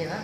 对吧